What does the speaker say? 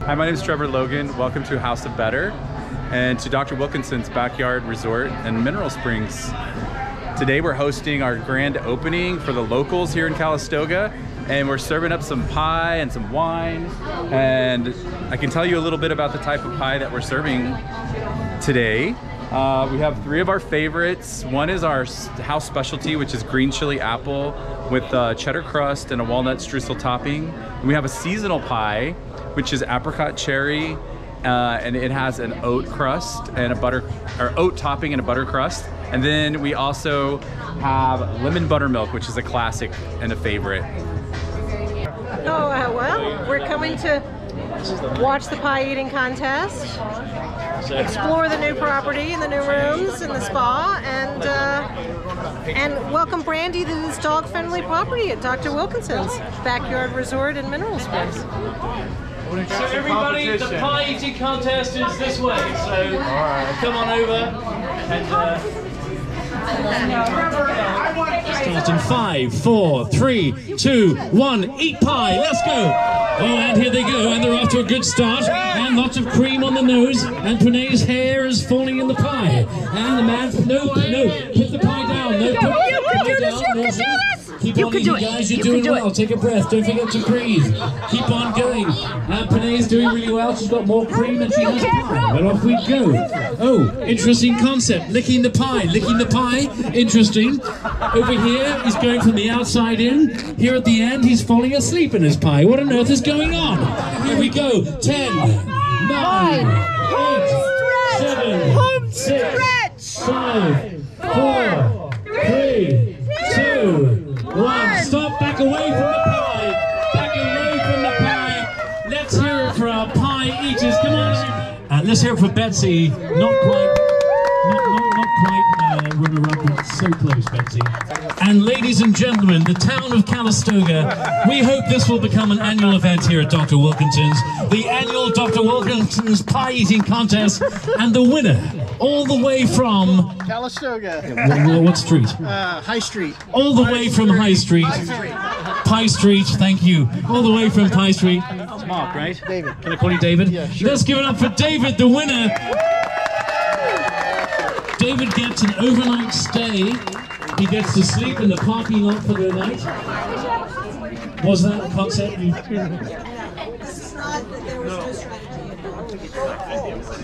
Hi, my name is Trevor Logan. Welcome to House of Better and to Dr. Wilkinson's Backyard Resort and Mineral Springs. Today we're hosting our grand opening for the locals here in Calistoga and we're serving up some pie and some wine and I can tell you a little bit about the type of pie that we're serving today. Uh, we have three of our favorites. One is our house specialty, which is green chili apple with uh, cheddar crust and a walnut streusel topping. And we have a seasonal pie, which is apricot cherry, uh, and it has an oat crust and a butter, or oat topping and a butter crust. And then we also have lemon buttermilk, which is a classic and a favorite. Oh, uh, well, we're coming to watch the pie eating contest, explore the new property and the new rooms and the spa, and uh, and welcome Brandy to this dog-friendly property at Dr. Wilkinson's Backyard Resort and Mineral Springs. So everybody, the pie eating contest is this way. So come on over and. Uh, Start in five, four, three, two, one. Eat pie. Let's go. Oh, and here they go, and they're off to a good start. And lots of cream on the nose, and Pune's hair is falling in the pie. And the man, no, no, put the Keep You on, can do it. guys. You're You doing do well. Take a breath. Don't forget to breathe. Keep on going. And Pune's doing really well. She's got more cream than she has pie. But off we go. Oh, interesting concept. Licking the pie. Licking the pie. Interesting. Over here, he's going from the outside in. Here at the end, he's falling asleep in his pie. What on earth is going on? Here we go. Ten, nine, Let's hear it for our pie eaters. Come on. Uh, let's hear it for Betsy. Not quite. Not, not, not quite uh, runner-up, but so close, Betsy. And ladies and gentlemen, the town of Calistoga, we hope this will become an annual event here at Dr. Wilkinson's, the annual Dr. Wilkinson's Pie Eating Contest, and the winner, all the way from, Calistoga, what, what- street? uh, High Street. All the way from street. High Street. Pie Street, thank you. All the way from Pie Street. It's Mark, right? David. Can I call you David? Yeah, sure. Let's give it up for David, the winner. David gets an overnight stay. He gets to sleep in the parking lot for the night. Was that a concept? You- This is not that there was no strategy involved.